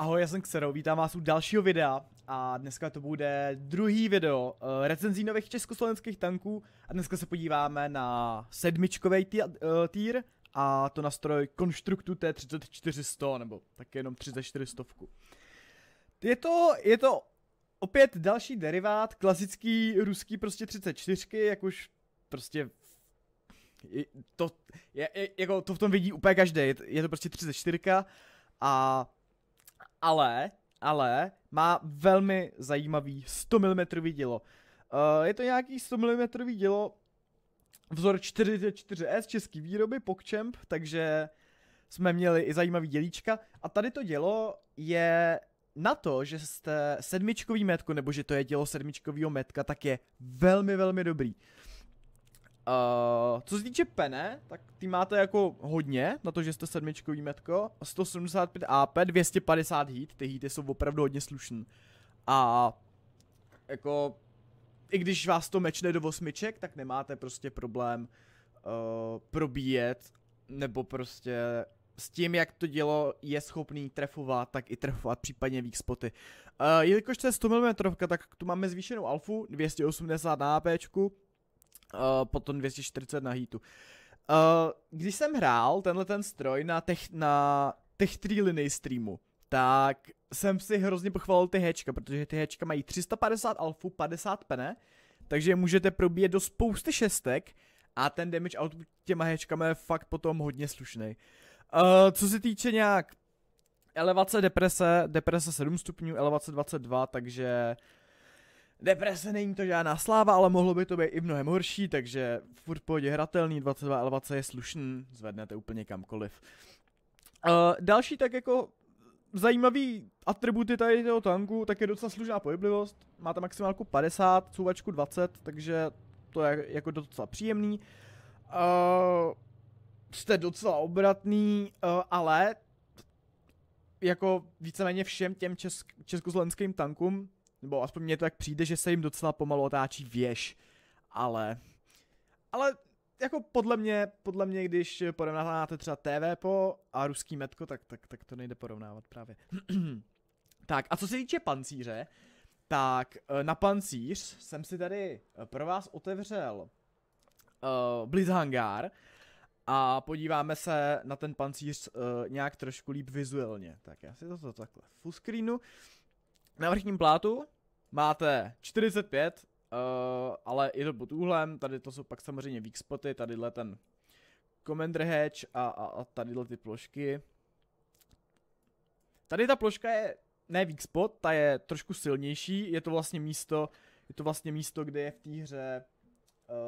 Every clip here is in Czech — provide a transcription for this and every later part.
Ahoj, já jsem Xero, vítám vás u dalšího videa a dneska to bude druhý video uh, recenzí nových československých tanků a dneska se podíváme na sedmičkový uh, týr a to na stroj Konstruktu T3400 nebo tak jenom 3400. Je to, je to opět další derivát, klasický ruský prostě 34, jak už prostě to, je, je, jako to v tom vidí úplně každý, je, je to prostě 34 a ale, ale má velmi zajímavý 100 mm dílo. Uh, je to nějaký 100 mm dílo vzor 44S český výroby, PogChamp, takže jsme měli i zajímavý dělíčka. A tady to dělo je na to, že jste sedmičkový metko, nebo že to je dělo sedmičkového metka, tak je velmi, velmi dobrý. Uh, co se týče pene, tak ty máte jako hodně, na to, že jste sedmičkový metko, 175 AP, 250 heat, ty heaty jsou opravdu hodně slušný. A jako, i když vás to mečne do osmiček, tak nemáte prostě problém uh, probíjet, nebo prostě s tím, jak to dělo je schopný trefovat, tak i trefovat případně weak spoty. Uh, jelikož to je 100 mm, tak tu máme zvýšenou alfu, 280 na APčku, uh, potom 240 na heatu. Uh, když jsem hrál tenhle ten stroj na tech, na tech 3 linii streamu, tak jsem si hrozně pochválil ty hečka, protože ty hečka mají 350 alfu, 50 pene, takže můžete probíjet do spousty šestek a ten damage output těma hečkama je fakt potom hodně slušný. Uh, co se týče nějak elevace deprese, deprese 7 stupňů, elevace 22, takže Deprese není to žádná sláva, ale mohlo by to být i mnohem horší, takže furt pohodě hratelný, 22 elevace je slušný, zvednete úplně kamkoliv. Uh, další tak jako zajímavý atributy tady toho tanku, tak je docela slušná pohyblivost, máte maximálku 50, couvačku 20, takže to je jako docela příjemný. Uh, jste docela obratný, uh, ale jako víceméně všem těm česk- československým tankům nebo aspoň mně to tak přijde, že se jim docela pomalu otáčí věž. Ale, ale jako podle mě, podle mě, když porovnáváte třeba TVPO a ruský metko, tak, tak, tak to nejde porovnávat právě. tak a co se týče pancíře, tak eh, na pancíř jsem si tady eh, pro vás otevřel uh, Blitzhangar a podíváme se na ten pancíř uh, nějak trošku líp vizuálně. Tak já si to takhle full screenu. Na vrchním plátu máte 45, uh, eh, ale je to pod úhlem, tady to jsou pak samozřejmě weak spoty, tadyhle ten Commander Hedge a, a, a tadyhle ty plošky. Tady ta ploška je ne weak spot, ta je trošku silnější, je to vlastně místo, je to vlastně místo, kde je v té hře,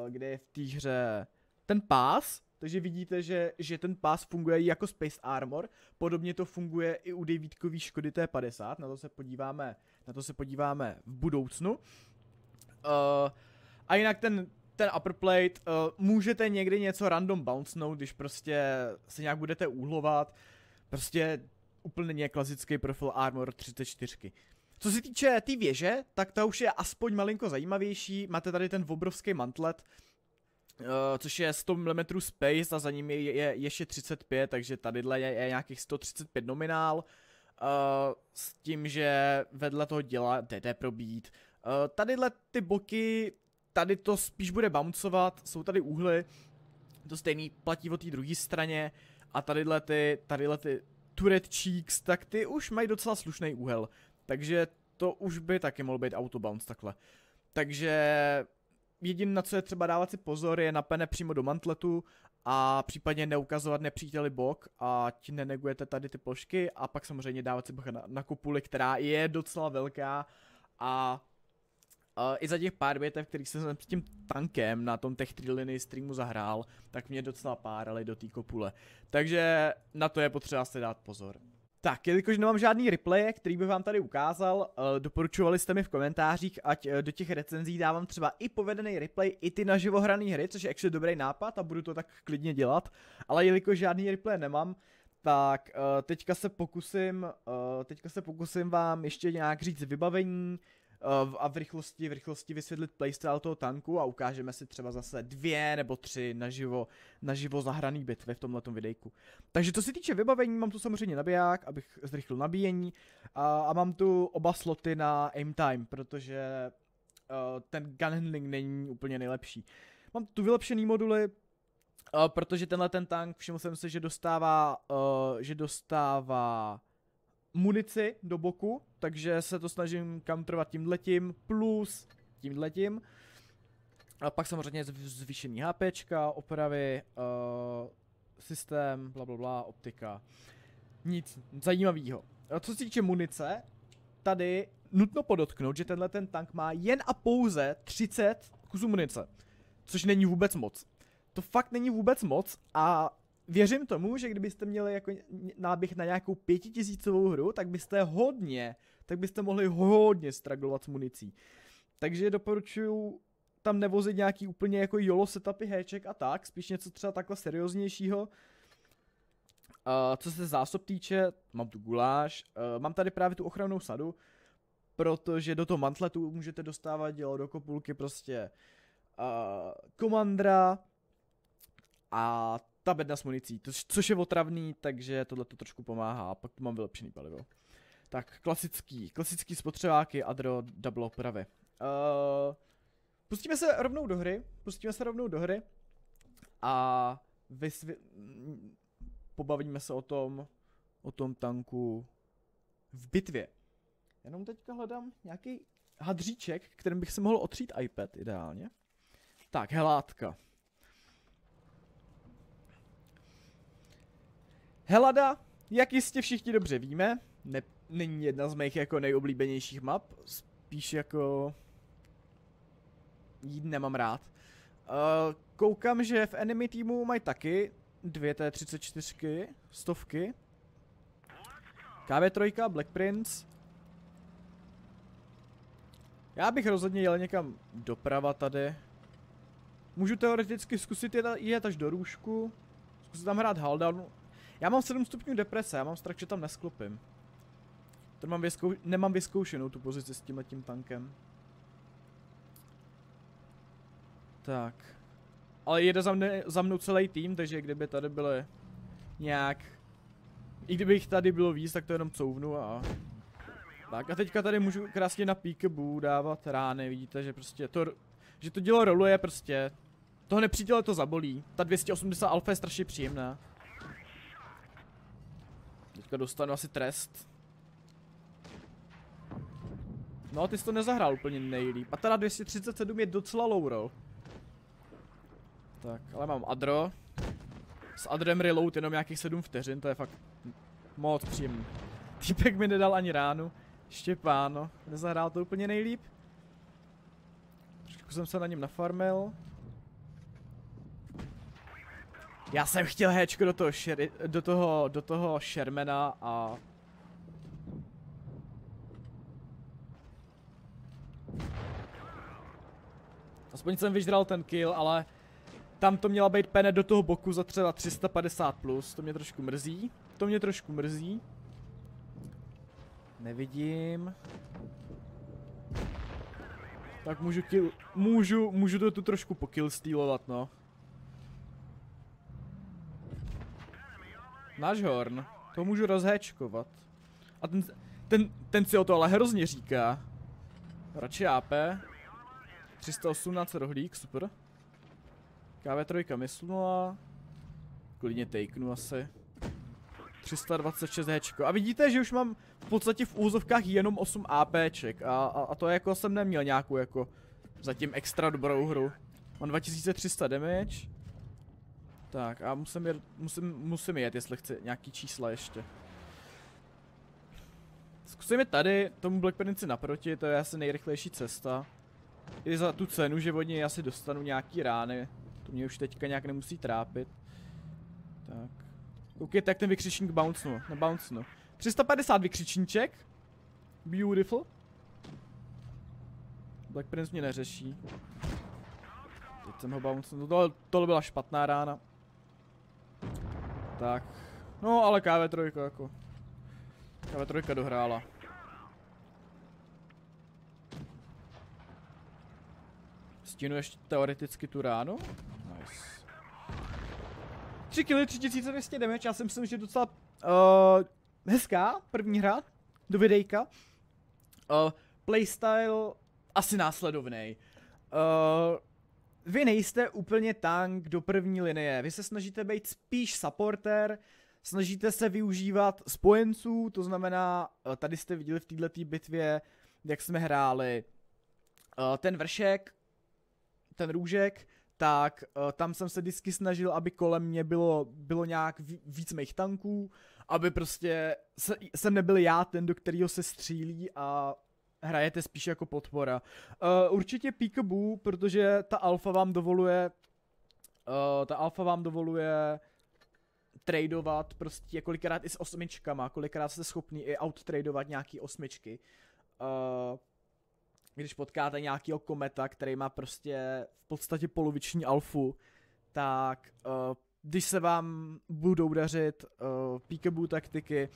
uh, kde je v té hře ten pás, takže vidíte, že, že ten pás funguje jako Space Armor. Podobně to funguje i u devítkový Škody T50, na to se podíváme, na to se podíváme v budoucnu. Uh, a jinak ten, ten upper plate, uh, můžete někdy něco random bouncenout, když prostě se nějak budete úhlovat. Prostě úplně klasický profil Armor 34. Co se týče té tý věže, tak ta už je aspoň malinko zajímavější. Máte tady ten obrovský mantlet, Uh, což je 100 mm space a za ním je, je ještě 35, takže tadyhle je, je nějakých 135 nominál. Uh, s tím, že vedle toho dělá DD probít. Uh, tadyhle ty boky, tady to spíš bude bouncovat, jsou tady úhly, to stejný platí o té druhé straně a tadyhle ty, tadyhle ty turret cheeks, tak ty už mají docela slušný úhel. Takže to už by taky mohl být autobounce takhle. Takže jediné, na co je třeba dávat si pozor, je napene přímo do mantletu a případně neukazovat nepříteli bok a ti nenegujete tady ty plošky a pak samozřejmě dávat si na, na kupuli, která je docela velká a Uh, I za těch pár větev, kterých jsem s tím tankem na tom Tech 3 linii streamu zahrál, tak mě docela párali do té kopule. Takže na to je potřeba si dát pozor. Tak, jelikož nemám žádný replay, který bych vám tady ukázal, uh, doporučovali jste mi v komentářích, ať uh, do těch recenzí dávám třeba i povedený replay, i ty naživo hrané hry, což je actually dobrý nápad a budu to tak klidně dělat, ale jelikož žádný replay nemám, tak uh, teďka se pokusím, teďka se pokusím vám ještě nějak říct vybavení, a v rychlosti, v rychlosti vysvětlit playstyle toho tanku a ukážeme si třeba zase dvě nebo tři naživo, naživo zahraný bitvy v tomhle videjku. Takže co se týče vybavení, mám tu samozřejmě nabiják, abych zrychlil nabíjení a, a mám tu oba sloty na aim time, protože uh, ten gun handling není úplně nejlepší. Mám tu vylepšený moduly, Uh, protože tenhle ten tank, všiml jsem si, že dostává, uh, že dostává munici do boku, takže se to snažím counterovat tímhletím plus tímhletím. A pak samozřejmě zvýšení HPčka, opravy, uh, systém, bla bla bla, optika. Nic zajímavého. Co se týče munice, tady nutno podotknout, že tenhle ten tank má jen a pouze 30 kusů munice. Což není vůbec moc. To fakt není vůbec moc a věřím tomu, že kdybyste měli jako náběh na nějakou pětitisícovou hru, tak byste hodně, tak byste mohli hodně straglovat s municí. Takže doporučuji tam nevozit nějaký úplně jako YOLO setupy héček a tak, spíš něco třeba takhle serióznějšího. Uh, co se zásob týče, mám tu guláš, uh, mám tady právě tu ochrannou sadu, protože do toho mantletu můžete dostávat dělo do kopulky prostě uh, komandra a ta bedna s municí, to, což je otravný, takže tohle to trošku pomáhá a pak tu mám vylepšený palivo. Tak, klasický, klasický spotřebáky, Adro, double opravy. Uh, pustíme se rovnou do hry, pustíme se rovnou do hry a vysvě... pobavíme se o tom, o tom tanku v bitvě. Jenom teďka hledám nějaký hadříček, kterým bych se mohl otřít iPad ideálně. Tak, helátka. Helada, jak jistě všichni dobře víme, ne, není jedna z mých jako nejoblíbenějších map, spíš jako jí nemám rád. Uh, koukám, že v enemy týmu mají taky dvě T34, stovky. KB3, Black Prince. Já bych rozhodně jel někam doprava tady. Můžu teoreticky zkusit jet, až do růžku. Zkusit tam hrát Haldown. Já mám 7 stupňů deprese, já mám strach, že tam nesklopím. To mám vyzkou nemám vyzkoušenou tu pozici s tímhletím tankem. Tak. Ale jede za, mne, za mnou celý tým, takže kdyby tady byly nějak... I kdyby jich tady bylo víc, tak to jenom couvnu a... Tak a teďka tady můžu krásně na peekaboo dávat rány, vidíte, že prostě to... Že to dělo roluje prostě. Toho nepřítele to zabolí. Ta 280 alfa je strašně příjemná. Teďka dostanu asi trest. No, ty jsi to nezahrál úplně nejlíp. A teda 237 je docela low roll. Tak, ale mám Adro. S Adrem reload jenom nějakých 7 vteřin, to je fakt moc příjemný. Týpek mi nedal ani ránu. Štěpáno, nezahrál to úplně nejlíp. Trošku jsem se na něm nafarmil. Já jsem chtěl hečko do toho, šeri, do toho, do toho Shermana a... Aspoň jsem vyžral ten kill, ale tam to měla být pene do toho boku za třeba 350 plus, to mě trošku mrzí. To mě trošku mrzí. Nevidím. Tak můžu kill, můžu, můžu to tu trošku pokillstealovat, no. Náš horn. To můžu rozhéčkovat. A ten, ten, ten si o to ale hrozně říká. Radši AP. 318 rohlík, super. KV3 myslnula. Klidně takenu asi. 326 hečko. A vidíte, že už mám v podstatě v úzovkách jenom 8 APček. A, a, a to jako jsem neměl nějakou jako zatím extra dobrou hru. Mám 2300 damage. Tak a musím, jet, musím, musím jet, jestli chci nějaký čísla ještě. Zkusíme tady tomu Black Prince naproti, to je asi nejrychlejší cesta. I za tu cenu, že od něj asi dostanu nějaký rány. To mě už teďka nějak nemusí trápit. Tak. Koukejte, jak ten vykřičník bounce no. 350 vykřičníček. Beautiful. Black Prince mě neřeší. Teď jsem ho bounce, no tohle, tohle byla špatná rána. Tak. No, ale KV3 jako. KV3 dohrála. Stínu ještě teoreticky tu ránu. Nice. 3 killy, 3200 damage, já si myslím, že docela uh, hezká první hra do videjka. Uh, playstyle asi následovný. Uh, vy nejste úplně tank do první linie, vy se snažíte být spíš supporter, snažíte se využívat spojenců, to znamená, uh, tady jste viděli v této bitvě, jak jsme hráli uh, ten vršek, ten růžek, tak uh, tam jsem se vždycky snažil, aby kolem mě bylo, bylo nějak víc mých tanků, aby prostě se, jsem nebyl já ten, do kterého se střílí a hrajete spíš jako podpora. Uh, určitě Peekaboo, protože ta alfa vám dovoluje uh, ta alfa vám dovoluje tradovat prostě kolikrát i s osmičkama, kolikrát jste schopný i outtradovat nějaký osmičky. Uh, když potkáte nějakého kometa, který má prostě v podstatě poloviční alfu, tak uh, když se vám budou dařit uh, peekaboo taktiky,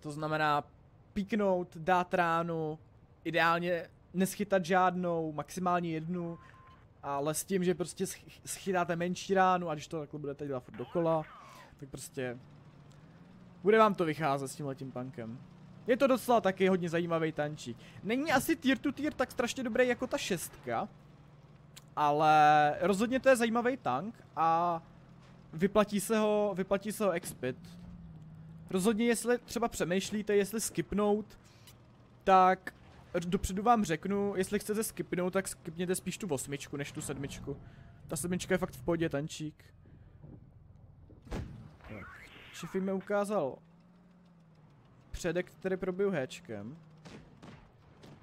to znamená píknout, dát ránu, ideálně neschytat žádnou, maximálně jednu, ale s tím, že prostě schytáte menší ránu a když to takhle budete dělat furt dokola, tak prostě bude vám to vycházet s tímhletím punkem. Je to docela taky hodně zajímavý tančík. Není asi tier to tier tak strašně dobrý jako ta šestka, ale rozhodně to je zajímavý tank a vyplatí se ho, vyplatí se ho expit. Rozhodně jestli třeba přemýšlíte, jestli skipnout, tak dopředu vám řeknu, jestli chcete skipnout, tak skipněte spíš tu osmičku, než tu sedmičku. Ta sedmička je fakt v pohodě tančík. Tak. mi ukázal předek, který probiju héčkem.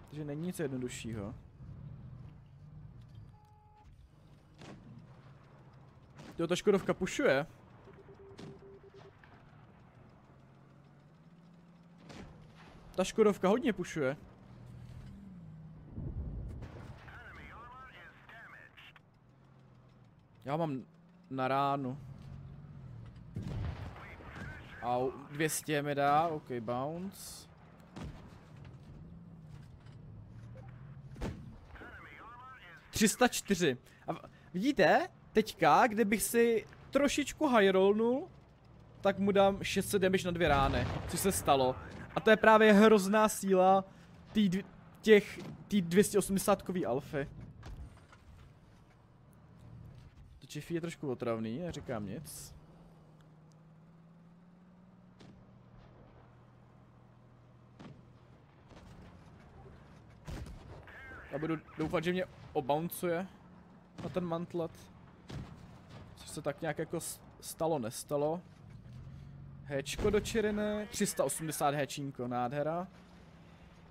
Takže není nic jednoduššího. Jo, ta Škodovka pušuje. Ta Škodovka hodně pušuje. Já mám na ránu. Au, 200 mi dá, ok, bounce. ...304. A vidíte, teďka, kdybych si trošičku high rollnul, tak mu dám 600 damage na dvě rány, což se stalo. A to je právě hrozná síla tý, těch, tý 280 kový alfy. Chiffy je trošku otravný, neříkám nic. Já budu doufat, že mě obouncuje na ten mantlet. Což se tak nějak jako stalo, nestalo. Hečko do Čiriny, 380 hečínko, nádhera.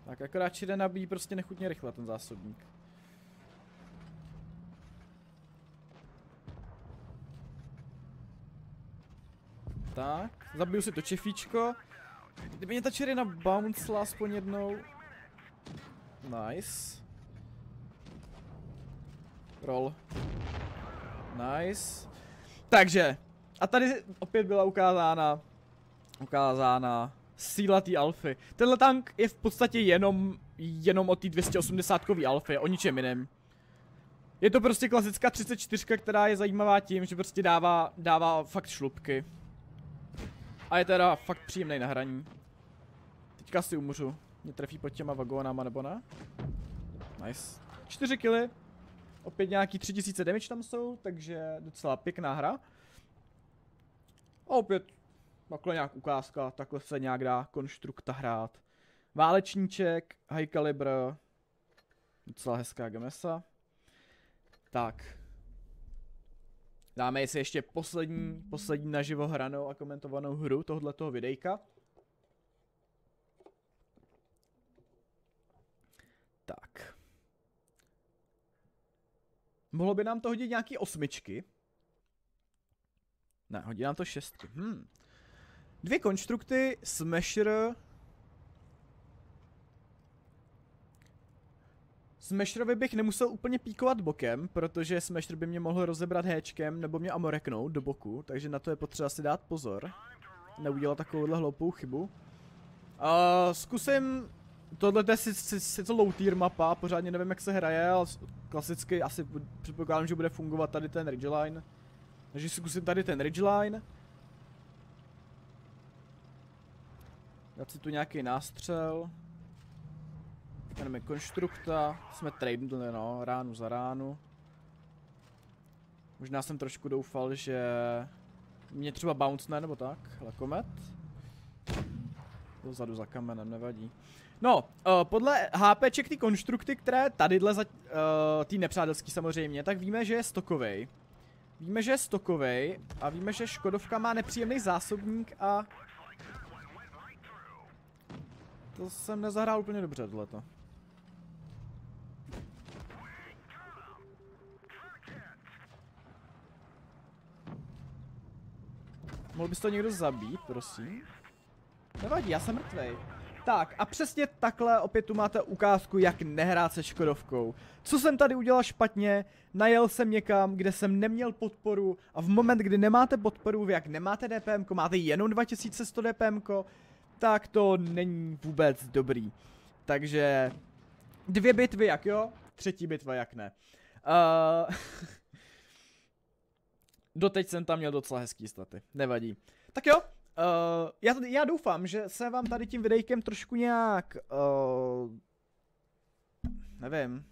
Tak akorát Čirina nabíjí prostě nechutně rychle ten zásobník. Tak, zabiju si to čefíčko. Kdyby mě ta Čirina bouncela aspoň jednou. Nice. Roll. Nice. Takže, a tady opět byla ukázána, ukázána síla té alfy. Tenhle tank je v podstatě jenom, jenom o té 280 kový alfy, o ničem jiném. Je to prostě klasická 34, která je zajímavá tím, že prostě dává, dává fakt šlubky. A je teda fakt příjemný na hraní. Teďka si umřu. Mě trefí pod těma vagónama nebo ne? Nice. 4 killy. Opět nějaký 3000 damage tam jsou, takže docela pěkná hra. A opět takhle nějak ukázka, takhle se nějak dá konstrukta hrát. Válečníček, high caliber, docela hezká gemesa. Tak. Dáme si ještě poslední, poslední naživo hranou a komentovanou hru tohoto videjka. Tak. Mohlo by nám to hodit nějaký osmičky. Ne, hodí nám to šestky. Hmm. Dvě konstrukty, Smasher. Smasherovi bych nemusel úplně píkovat bokem, protože Smasher by mě mohl rozebrat héčkem nebo mě amoreknout do boku, takže na to je potřeba si dát pozor. Neudělat takovouhle hloupou chybu. Uh, zkusím, tohle je si, si, si to low tier mapa, pořádně nevím jak se hraje, ale klasicky asi předpokládám, že bude fungovat tady ten Ridgeline. Takže zkusím tady ten Ridgeline. Dát si tu nějaký nástřel. Jdeme konstrukta, jsme tradeli no, ránu za ránu. Možná jsem trošku doufal, že mě třeba bounce ne, nebo tak, ale komet. Dozadu za kamenem, nevadí. No, uh, podle HPček ty konstrukty, které tadyhle za, uh, tý nepřátelský samozřejmě, tak víme, že je stokovej. Víme, že je stokovej a víme, že Škodovka má nepříjemný zásobník a... To jsem nezahrál úplně dobře tohleto. Mohl bys to někdo zabít, prosím? Nevadí, já jsem mrtvej. Tak a přesně takhle opět tu máte ukázku, jak nehrát se Škodovkou. Co jsem tady udělal špatně, najel jsem někam, kde jsem neměl podporu a v moment, kdy nemáte podporu, vy jak nemáte DPM, máte jenom 2100 DPM, tak to není vůbec dobrý. Takže dvě bitvy jak jo, třetí bitva jak ne. Uh, Doteď jsem tam měl docela hezký staty, nevadí. Tak jo, Uh, já, já doufám, že se vám tady tím videjkem trošku nějak, uh, nevím,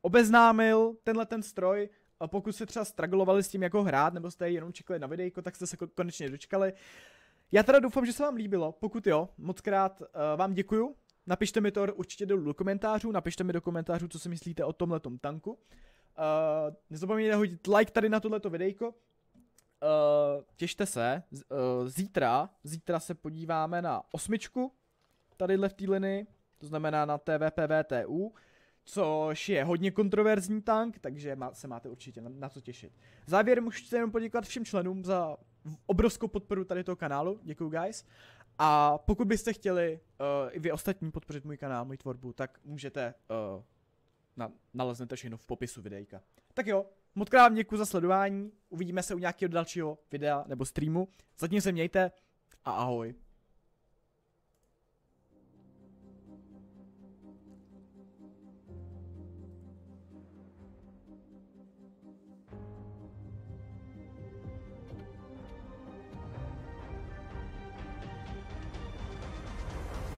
obeznámil tenhle ten stroj. A pokud se třeba straglovali s tím, jako hrát, nebo jste jenom čekali na videjko, tak jste se konečně dočkali. Já teda doufám, že se vám líbilo, pokud jo, moc krát uh, vám děkuju. Napište mi to určitě do komentářů, napište mi do komentářů, co si myslíte o tomhletom tanku. Uh, nezapomeňte hodit like tady na tohleto videjko, uh, těšte se, uh, zítra, zítra se podíváme na osmičku, tadyhle v té linii, to znamená na TVPVTU, což je hodně kontroverzní tank, takže má, se máte určitě na, na co těšit. Závěrem už chci jenom poděkovat všem členům za obrovskou podporu tady toho kanálu, děkuji guys. A pokud byste chtěli uh, i vy ostatní podpořit můj kanál, můj tvorbu, tak můžete, uh, na, naleznete všechno v popisu videjka. Tak jo, Moc krát děkuji za sledování, uvidíme se u nějakého dalšího videa nebo streamu. Zatím se mějte a ahoj.